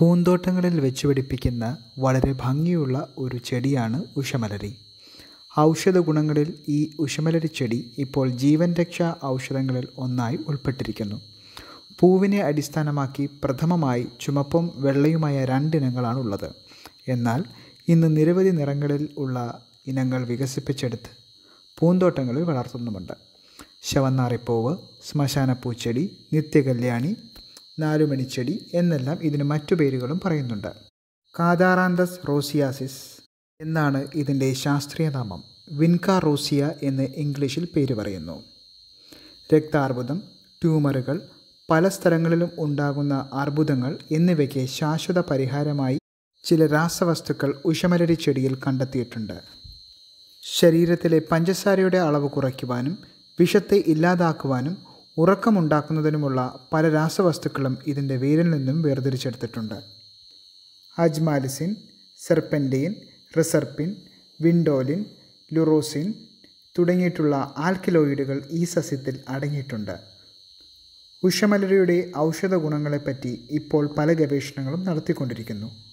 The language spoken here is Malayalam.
പൂന്തോട്ടങ്ങളിൽ വെച്ച് പിടിപ്പിക്കുന്ന വളരെ ഭംഗിയുള്ള ഒരു ചെടിയാണ് ഉഷമലരി. ഔഷധ ഗുണങ്ങളിൽ ഈ ഉഷമലരി ചെടി ഇപ്പോൾ ജീവൻ രക്ഷാ ഔഷധങ്ങളിൽ ഒന്നായി ഉൾപ്പെട്ടിരിക്കുന്നു. പൂവിനെ അടിസ്ഥാനമാക്കി പ്രഥമമായി ചുമപ്പും വെള്ളയുമായ രണ്ടിനങ്ങളാണുള്ളത് എന്നാൽ ഇന്ന് നിരവധി നിറങ്ങളിൽ ഉള്ള ഇനങ്ങൾ വികസിപ്പിച്ചെടുത്ത് പൂന്തോട്ടങ്ങളിൽ വളർത്തുന്നുമുണ്ട്. ശവന്നാറിപ്പൂവ് ശ്മശാനപ്പൂച്ചെടി നിത്യകല്യാണി നാലുമണിച്ചെടി എന്നെല്ലാം ഇതിന് മറ്റു പേരുകളും പറയുന്നുണ്ട്. കാതാറാന്തസ് റോസിയാസിസ് എന്നാണ് ഇതിന്റെ ശാസ്ത്രീയ നാമം വിൻക റോസിയ എന്ന് ഇംഗ്ലീഷിൽ പേര് പറയുന്നു. രക്താർബുദം ട്യൂമറുകൾ പല സ്ഥലങ്ങളിലും ഉണ്ടാകുന്ന അർബുദങ്ങൾ എന്നിവയ്ക്ക് ശാശ്വത പരിഹാരമായി ചില രാസവസ്തുക്കൾ ഉഷമരടി ചെടിയിൽ കണ്ടെത്തിയിട്ടുണ്ട്. ശരീരത്തിലെ പഞ്ചസാരയുടെ അളവ് കുറയ്ക്കുവാനും വിഷത്തെ ഇല്ലാതാക്കുവാനും ഉറക്കമുണ്ടാക്കുന്നതിനുമുള്ള പല രാസവസ്തുക്കളും ഇതിന്റെ വേരിൽ നിന്നും വേർതിരിച്ചെടുത്തിട്ടുണ്ട്. അജ്മാലിസിൻ സെർപ്പന്റീൻ റിസർപ്പിൻ വിൻഡോലിൻ ലുറോസിൻ തുടങ്ങിയിട്ടുള്ള ആൽക്കിലോയിഡുകൾ ഈ സസ്യത്തിൽ അടങ്ങിയിട്ടുണ്ട്. ഉഷമലരയുടെ ഔഷധ ഗുണങ്ങളെപ്പറ്റി ഇപ്പോൾ പല ഗവേഷണങ്ങളും നടത്തിക്കൊണ്ടിരിക്കുന്നു.